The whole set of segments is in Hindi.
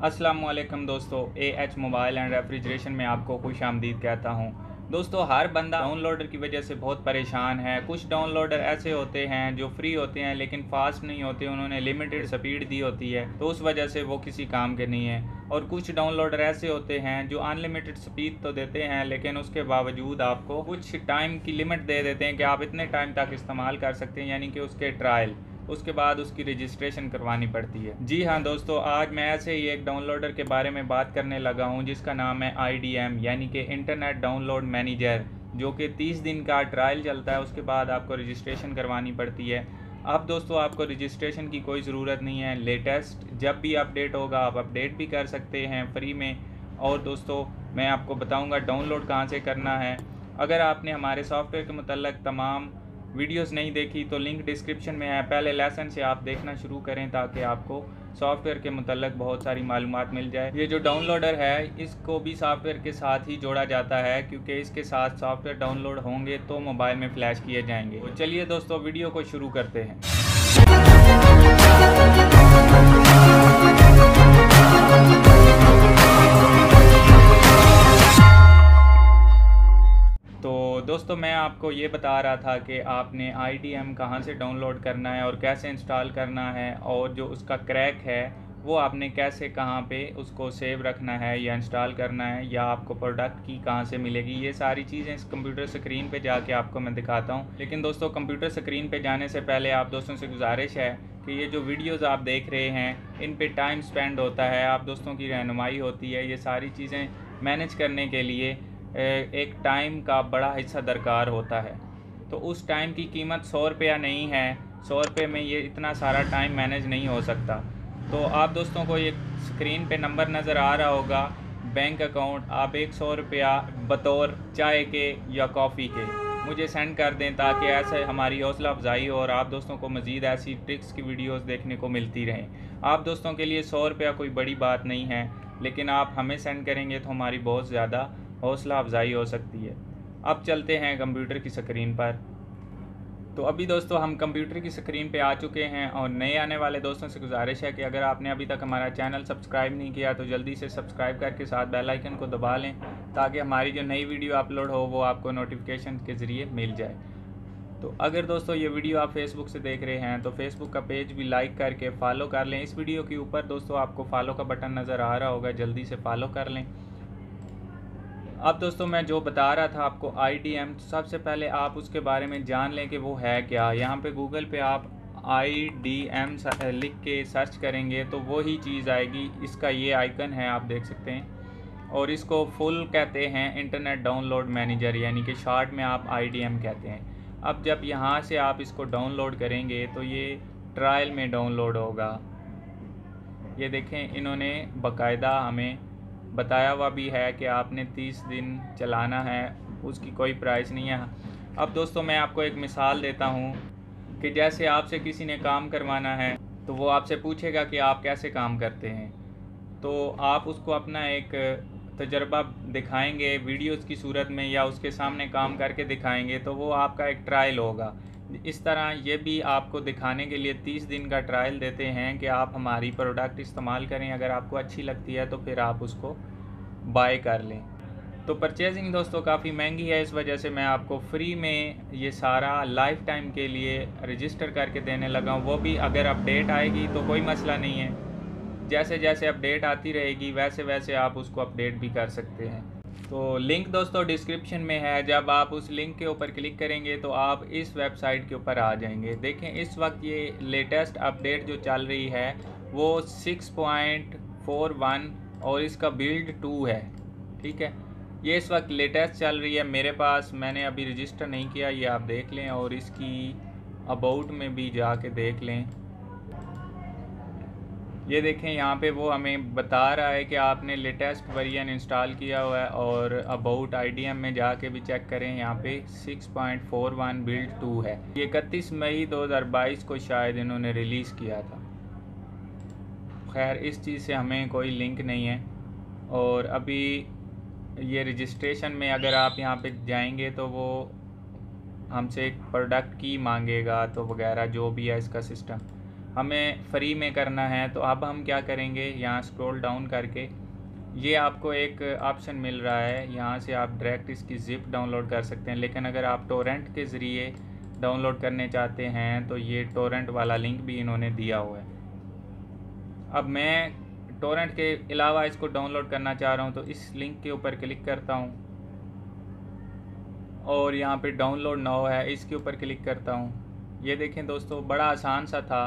वालेकुम दोस्तों A H mobile and refrigeration में आपको खुश आमदीद कहता हूँ। दोस्तों, हर बंदा डाउनलोडर की वजह से बहुत परेशान है। कुछ डाउनलोडर ऐसे होते हैं जो फ्री होते हैं, लेकिन फास्ट नहीं होते, उन्होंने लिमिटेड स्पीड दी होती है तो उस वजह से वो किसी काम के नहीं है। और कुछ डाउनलोडर ऐसे होते हैं जो अनलिमिटेड स्पीड तो देते हैं, लेकिन उसके बावजूद आपको कुछ टाइम की लिमिट दे देते हैं कि आप इतने टाइम तक इस्तेमाल कर सकते हैं, यानी कि उसके ट्रायल उसके बाद उसकी रजिस्ट्रेशन करवानी पड़ती है। जी हाँ दोस्तों, आज मैं ऐसे ही एक डाउनलोडर के बारे में बात करने लगा हूँ, जिसका नाम है आईडीएम यानी कि इंटरनेट डाउनलोड मैनेजर जो कि 30 दिन का ट्रायल चलता है, उसके बाद आपको रजिस्ट्रेशन करवानी पड़ती है। अब दोस्तों, आपको रजिस्ट्रेशन की कोई ज़रूरत नहीं है। लेटेस्ट जब भी अपडेट होगा, आप अपडेट भी कर सकते हैं फ्री में। और दोस्तों, मैं आपको बताऊँगा डाउनलोड कहाँ से करना है। अगर आपने हमारे सॉफ्टवेयर के मतलब तमाम वीडियोस नहीं देखी तो लिंक डिस्क्रिप्शन में है। पहले लेसन से आप देखना शुरू करें ताकि आपको सॉफ्टवेयर के मतलब बहुत सारी मालूम मिल जाए। ये जो डाउनलोडर है, इसको भी सॉफ्टवेयर के साथ ही जोड़ा जाता है, क्योंकि इसके साथ सॉफ्टवेयर डाउनलोड होंगे तो मोबाइल में फ्लैश किए जाएँगे। तो चलिए दोस्तों, वीडियो को शुरू करते हैं। दोस्तों, मैं आपको ये बता रहा था कि आपने आई डी एम कहाँ से डाउनलोड करना है और कैसे इंस्टॉल करना है और जो उसका क्रैक है, वो आपने कैसे कहाँ पे उसको सेव रखना है या इंस्टॉल करना है या आपको प्रोडक्ट की कहाँ से मिलेगी, ये सारी चीज़ें इस कंप्यूटर स्क्रीन पे जाके आपको मैं दिखाता हूँ। लेकिन दोस्तों कंप्यूटर स्क्रीन पे जाने से पहले आप दोस्तों से गुजारिश है कि ये जो वीडियोज़ आप देख रहे हैं, इन पर टाइम स्पेंड होता है, आप दोस्तों की रहनुमाई होती है, ये सारी चीज़ें मैनेज करने के लिए एक टाइम का बड़ा हिस्सा दरकार होता है। तो उस टाइम की कीमत सौ रुपया नहीं है, सौ रुपये में ये इतना सारा टाइम मैनेज नहीं हो सकता। तो आप दोस्तों को ये स्क्रीन पे नंबर नज़र आ रहा होगा, बैंक अकाउंट, आप एक सौ रुपया बतौर चाय के या कॉफ़ी के, मुझे सेंड कर दें ताकि ऐसे हमारी हौसला अफजाई हो और आप दोस्तों को मज़ीद ऐसी ट्रिक्स की वीडियोस देखने को मिलती रहें। आप दोस्तों के लिए सौ रुपया कोई बड़ी बात नहीं है, लेकिन आप हमें सेंड करेंगे तो हमारी बहुत ज़्यादा हौसला अफजाई हो सकती है। अब चलते हैं कंप्यूटर की स्क्रीन पर। तो अभी दोस्तों, हम कंप्यूटर की स्क्रीन पे आ चुके हैं और नए आने वाले दोस्तों से गुजारिश है कि अगर आपने अभी तक हमारा चैनल सब्सक्राइब नहीं किया तो जल्दी से सब्सक्राइब करके साथ बेल आइकन को दबा लें, ताकि हमारी जो नई वीडियो अपलोड हो, वो आपको नोटिफिकेशन के ज़रिए मिल जाए। तो अगर दोस्तों, ये वीडियो आप फेसबुक से देख रहे हैं तो फेसबुक का पेज भी लाइक करके फॉलो कर लें। इस वीडियो के ऊपर दोस्तों, आपको फॉलो का बटन नज़र आ रहा होगा, जल्दी से फॉलो कर लें। अब दोस्तों मैं जो बता रहा था आपको आई डी एम सबसे पहले आप उसके बारे में जान लें कि वो है क्या। यहाँ पे गूगल पे आप आई डी एम लिख के सर्च करेंगे तो वही चीज़ आएगी। इसका ये आइकन है, आप देख सकते हैं। और इसको फुल कहते हैं इंटरनेट डाउनलोड मैनेजर, यानी कि शॉर्ट में आप आई डी एम कहते हैं। अब जब यहाँ से आप इसको डाउनलोड करेंगे तो ये ट्रायल में डाउनलोड होगा। ये देखें, इन्होंने बाकायदा हमें बताया हुआ भी है कि आपने तीस दिन चलाना है, उसकी कोई प्राइस नहीं है। अब दोस्तों, मैं आपको एक मिसाल देता हूँ कि जैसे आपसे किसी ने काम करवाना है तो वो आपसे पूछेगा कि आप कैसे काम करते हैं। तो आप उसको अपना एक तजर्बा दिखाएँगे वीडियोस की सूरत में या उसके सामने काम करके दिखाएँगे तो वो आपका एक ट्रायल होगा। इस तरह ये भी आपको दिखाने के लिए तीस दिन का ट्रायल देते हैं कि आप हमारी प्रोडक्ट इस्तेमाल करें। अगर आपको अच्छी लगती है तो फिर आप उसको बाय कर लें। तो परचेजिंग दोस्तों काफ़ी महँगी है। इस वजह से मैं आपको फ्री में ये सारा लाइफ टाइम के लिए रजिस्टर करके देने लगा हूँ। वो भी अगर अपडेट आएगी तो कोई मसला नहीं है। जैसे जैसे अपडेट आती रहेगी वैसे वैसे आप उसको अपडेट भी कर सकते हैं। तो लिंक दोस्तों डिस्क्रिप्शन में है। जब आप उस लिंक के ऊपर क्लिक करेंगे तो आप इस वेबसाइट के ऊपर आ जाएँगे। देखें, इस वक्त ये लेटेस्ट अपडेट जो चल रही है, वो 6.41 और इसका बिल्ड टू है। ठीक है? ये इस वक्त लेटेस्ट चल रही है। मेरे पास मैंने अभी रजिस्टर नहीं किया, ये आप देख लें और इसकी अबाउट में भी जाके देख लें। ये देखें, यहाँ पे वो हमें बता रहा है कि आपने लेटेस्ट वर्जन इंस्टॉल किया हुआ है और अबाउट आईडीएम में जाके भी चेक करें, यहाँ पे 6.41 बिल्ड टू है। ये इकतीस मई 2022 को शायद इन्होंने रिलीज़ किया था। खैर, इस चीज़ से हमें कोई लिंक नहीं है और अभी ये रजिस्ट्रेशन में अगर आप यहाँ पे जाएँगे तो वो हमसे एक प्रोडक्ट की मांगेगा तो वगैरह, जो भी है इसका सिस्टम। हमें फ्री में करना है तो अब हम क्या करेंगे? यहाँ स्क्रॉल डाउन करके। ये आपको एक ऑप्शन मिल रहा है। यहाँ से आप डायरेक्ट इसकी ज़िप डाउनलोड कर सकते हैं। लेकिन अगर आप टोरेंट के ज़रिए डाउनलोड करने चाहते हैं तो ये टोरेंट वाला लिंक भी इन्होंने दिया हुआ है। अब मैं टोरेंट के अलावा इसको डाउनलोड करना चाह रहा हूँ तो इस लिंक के ऊपर क्लिक करता हूँ। और यहाँ पे डाउनलोड नाउ है, इसके ऊपर क्लिक करता हूँ। ये देखें दोस्तों, बड़ा आसान सा था।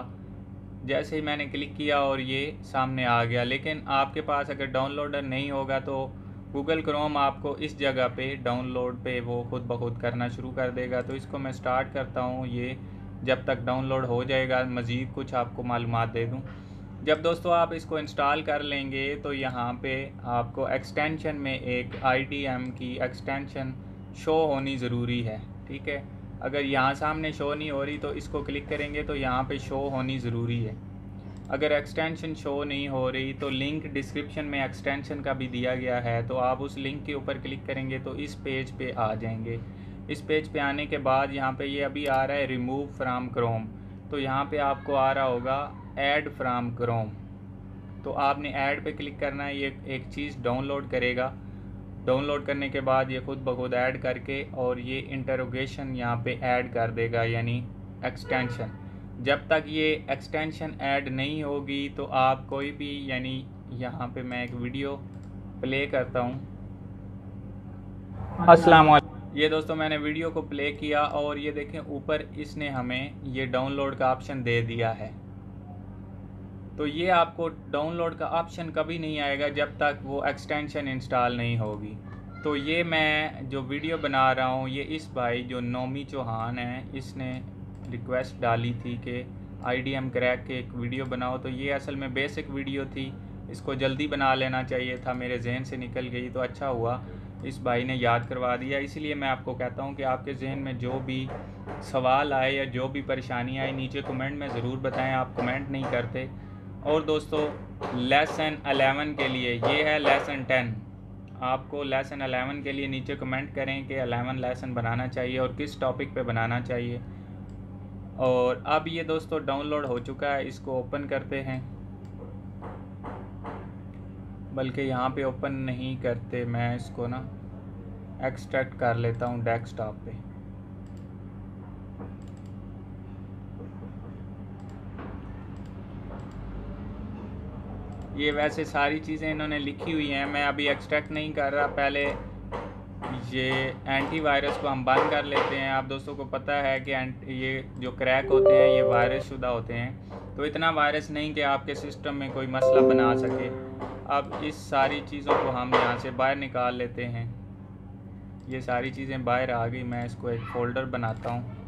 जैसे ही मैंने क्लिक किया और ये सामने आ गया। लेकिन आपके पास अगर डाउनलोडर नहीं होगा तो गूगल क्रोम आपको इस जगह पे डाउनलोड पे वो खुद ब खुद करना शुरू कर देगा। तो इसको मैं स्टार्ट करता हूँ। ये जब तक डाउनलोड हो जाएगा, मज़ीद कुछ आपको मालूम दे दूँ। जब दोस्तों आप इसको इंस्टॉल कर लेंगे तो यहाँ पे आपको एक्सटेंशन में एक आई की एक्सटेंशन शो होनी ज़रूरी है। ठीक है? अगर यहाँ सामने शो नहीं हो रही तो इसको क्लिक करेंगे तो यहाँ पे शो होनी ज़रूरी है। अगर एक्सटेंशन शो नहीं हो रही तो लिंक डिस्क्रिप्शन में एक्सटेंशन का भी दिया गया है तो आप उस लिंक के ऊपर क्लिक करेंगे तो इस पेज पे आ जाएँगे। इस पेज पे आने के बाद यहाँ पे ये यह अभी आ रहा है रिमूव फ्राम क्रोम तो यहाँ पे आपको आ रहा होगा ऐड फ्राम क्रोम तो आपने ऐड पे क्लिक करना है, ये एक चीज़ डाउनलोड करेगा। डाउनलोड करने के बाद ये खुद ब खुद ऐड करके और ये इंटरोगेशन यहाँ पे ऐड कर देगा यानी एक्सटेंशन जब तक ये एक्सटेंशन ऐड नहीं होगी तो आप कोई भी यानी यहाँ पे मैं एक वीडियो प्ले करता हूँ। अस्सलाम ये दोस्तों मैंने वीडियो को प्ले किया और ये देखें ऊपर इसने हमें ये डाउनलोड का ऑप्शन दे दिया है। तो ये आपको डाउनलोड का ऑप्शन कभी नहीं आएगा जब तक वो एक्सटेंशन इंस्टॉल नहीं होगी। तो ये मैं जो वीडियो बना रहा हूँ, ये इस भाई जो नोमी चौहान है, इसने रिक्वेस्ट डाली थी कि आई डी एम क्रैक के एक वीडियो बनाओ। तो ये असल में बेसिक वीडियो थी। इसको जल्दी बना लेना चाहिए था, मेरे जहन से निकल गई। तो अच्छा हुआ, इस भाई ने याद करवा दिया। इसीलिए मैं आपको कहता हूँ कि आपके जहन में जो भी सवाल आए या जो भी परेशानी आए, नीचे कमेंट में ज़रूर बताएँ। आप कमेंट नहीं करते। और दोस्तों लेसन अलेवन के लिए, ये है लेसन टेन आपको लेसन अलेवन के लिए नीचे कमेंट करें कि अलेवन लेसन बनाना चाहिए और किस टॉपिक पे बनाना चाहिए। और अब ये दोस्तों डाउनलोड हो चुका है, इसको ओपन करते हैं। बल्कि यहाँ पे ओपन नहीं करते, मैं इसको ना एक्सट्रैक्ट कर लेता हूँ डेस्कटॉप पे। ये वैसे सारी चीज़ें इन्होंने लिखी हुई हैं। मैं अभी एक्सट्रैक्ट नहीं कर रहा। पहले ये एंटीवायरस को हम बंद कर लेते हैं। आप दोस्तों को पता है कि ये जो क्रैक होते हैं, ये वायरस शुदा होते हैं। तो इतना वायरस नहीं कि आपके सिस्टम में कोई मसला बना सके। अब इस सारी चीज़ों को हम यहाँ से बाहर निकाल लेते हैं। ये सारी चीज़ें बाहर आ गई। मैं इसको एक फ़ोल्डर बनाता हूँ।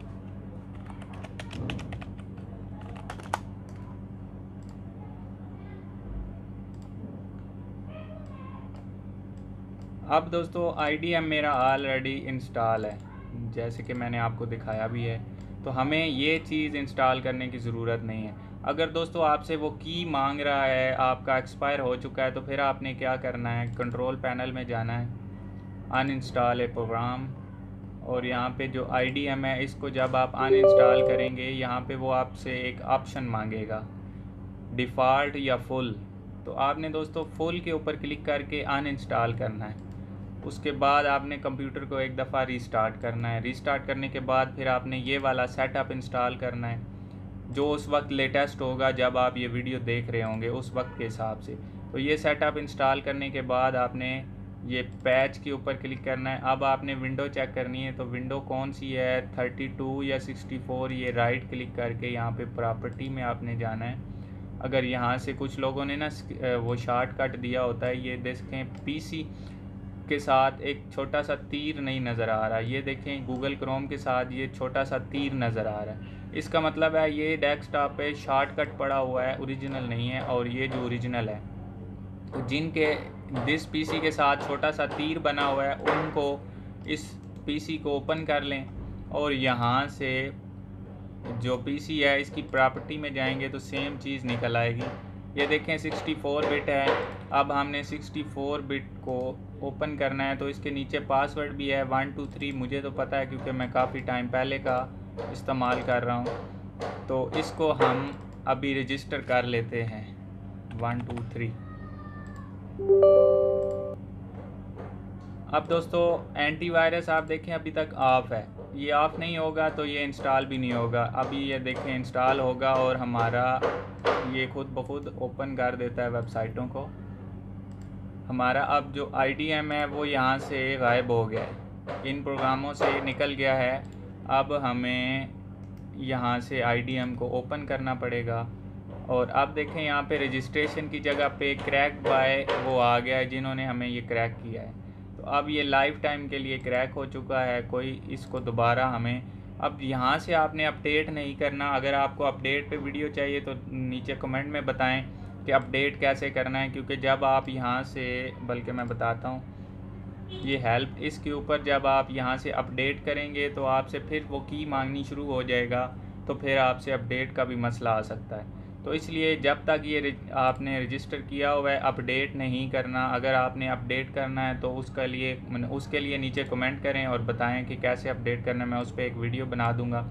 अब दोस्तों IDM मेरा ऑलरेडी इंस्टॉल है। जैसे कि मैंने आपको दिखाया भी है। तो हमें ये चीज़ इंस्टॉल करने की ज़रूरत नहीं है। अगर दोस्तों आपसे वो की मांग रहा है, आपका एक्सपायर हो चुका है तो फिर आपने क्या करना है? कंट्रोल पैनल में जाना है। अन इंस्टॉल ए प्रोग्राम और यहाँ पे जो IDM है, इसको जब आप अन इंस्टॉल करेंगे, यहाँ पे वो आपसे एक ऑप्शन मांगेगा। डिफ़ॉल्ट या फुल तो आपने दोस्तों फुल के ऊपर क्लिक करके अन इंस्टॉल करना है। उसके बाद आपने कंप्यूटर को एक दफ़ा रीस्टार्ट करना है। रीस्टार्ट करने के बाद फिर आपने ये वाला सेटअप इंस्टॉल करना है, जो उस वक्त लेटेस्ट होगा जब आप ये वीडियो देख रहे होंगे उस वक्त के हिसाब से। तो ये सेटअप इंस्टॉल करने के बाद आपने ये पैच के ऊपर क्लिक करना है। अब आपने विंडो चेक करनी है तो विंडो कौन सी है? थर्टी टू या सिक्सटी फोर ये राइट क्लिक करके यहाँ पे प्रॉपर्टी में आपने जाना है। अगर यहाँ से कुछ लोगों ने ना, वो शार्टकट दिया होता है, ये देखें पीसी के साथ एक छोटा सा तीर नहीं नज़र आ रहा। ये देखें गूगल क्रोम के साथ ये छोटा सा तीर नज़र आ रहा है। इसका मतलब है, ये डेस्कटॉप पे शॉर्टकट पड़ा हुआ है ओरिजिनल नहीं है और ये जो ओरिजिनल है तो जिनके, जिस पीसी के साथ छोटा सा तीर बना हुआ है, उनको इस पीसी को ओपन कर लें और यहाँ से जो पीसी है, इसकी प्रॉपर्टी में जाएँगे तो सेम चीज़ निकल आएगी। ये देखें 64 बिट है। अब हमने 64 बिट को ओपन करना है तो इसके नीचे पासवर्ड भी है, वन, टू, थ्री, मुझे तो पता है क्योंकि मैं काफ़ी टाइम पहले का इस्तेमाल कर रहा हूँ। तो इसको हम अभी रजिस्टर कर लेते हैं, वन, टू, थ्री। अब दोस्तों एंटीवायरस आप देखें, अभी तक ऑफ़ है। ये ऑफ़ नहीं होगा तो ये इंस्टॉल भी नहीं होगा। अभी ये देखें इंस्टॉल होगा और हमारा ये खुद ब खुद ओपन कर देता है वेबसाइटों को। हमारा अब जो आईडीएम है, वो यहाँ से गायब हो गया है। इन प्रोग्रामों से निकल गया है। अब हमें यहाँ से आईडीएम को ओपन करना पड़ेगा। और अब देखें, यहाँ पे रजिस्ट्रेशन की जगह पे क्रैक बाय वो आ गया है, जिन्होंने हमें ये क्रैक किया है। तो अब ये लाइफ टाइम के लिए क्रैक हो चुका है। कोई इसको दोबारा हमें अब यहाँ से आपने अपडेट नहीं करना। अगर आपको अपडेट पे वीडियो चाहिए तो नीचे कमेंट में बताएँ। कि अपडेट कैसे करना है, क्योंकि जब आप यहाँ से, बल्कि मैं बताता हूँ, ये हेल्प इसके ऊपर जब आप यहाँ से अपडेट करेंगे तो आपसे फिर वो की मांगनी शुरू हो जाएगा तो फिर आपसे अपडेट का भी मसला आ सकता है। तो इसलिए जब तक ये आपने रजिस्टर किया हुआ है अपडेट नहीं करना, अगर आपने अपडेट करना है तो उसका लिए, उसके लिए नीचे कमेंट करें और बताएँ कि कैसे अपडेट करना है। मैं उस पर एक वीडियो बना दूँगा।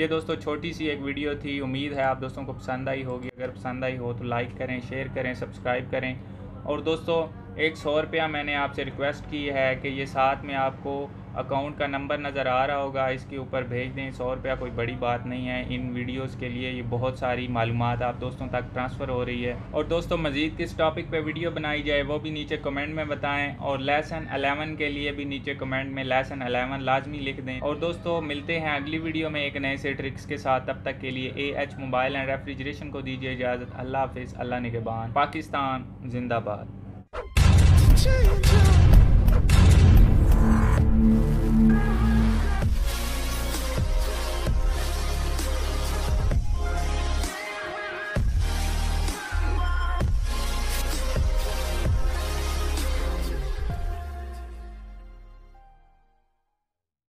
ये दोस्तों छोटी सी एक वीडियो थी, उम्मीद है आप दोस्तों को पसंद आई होगी। अगर पसंद आई हो तो लाइक करें, शेयर करें, सब्सक्राइब करें। और दोस्तों एक सौ रुपया मैंने आपसे रिक्वेस्ट की है कि ये साथ में आपको अकाउंट का नंबर नज़र आ रहा होगा, इसके ऊपर भेज दें। सौ रुपया कोई बड़ी बात नहीं है। इन वीडियोस के लिए ये बहुत सारी मालूम आप दोस्तों तक ट्रांसफ़र हो रही है। और दोस्तों, मज़ीद किस टॉपिक पे वीडियो बनाई जाए, वो भी नीचे कमेंट में बताएँ। और लेसन अलेवन के लिए भी नीचे कमेंट में लेसन अलेवन लाजमी लिख दें। और दोस्तों, मिलते हैं अगली वीडियो में एक नए से ट्रिक्स के साथ। तब तक के लिए A H mobile and refrigeration को दीजिए इजाज़त। अल्लाह हाफिज़, अल्लाह निगबान। पाकिस्तान, जिंदाबाद। change.